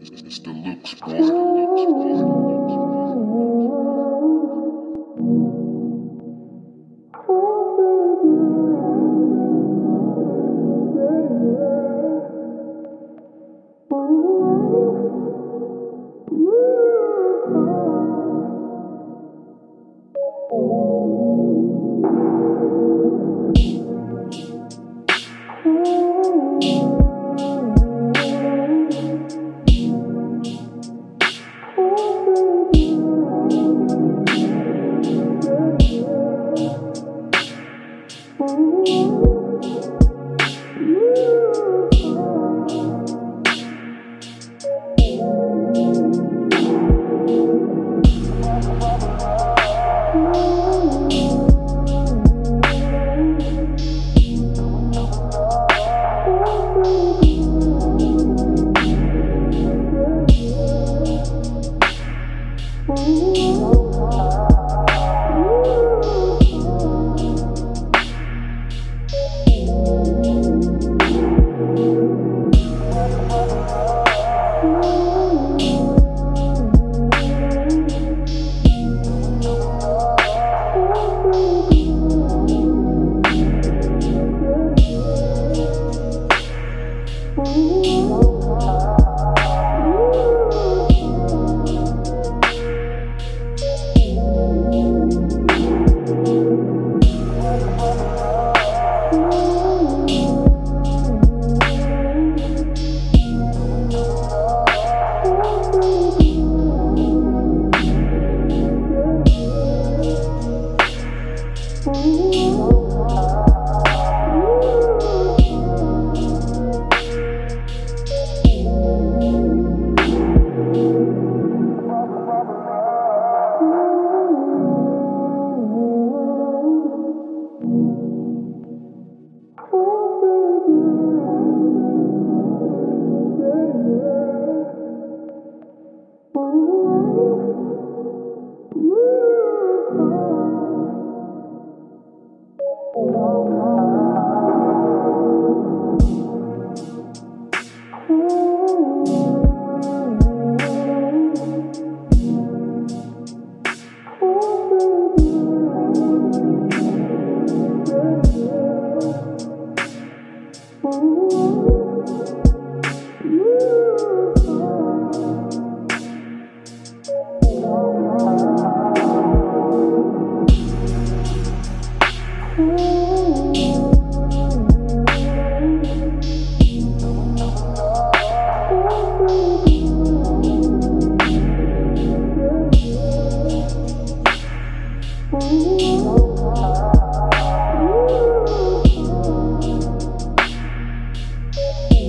It's the looks, boy.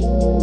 Ooh.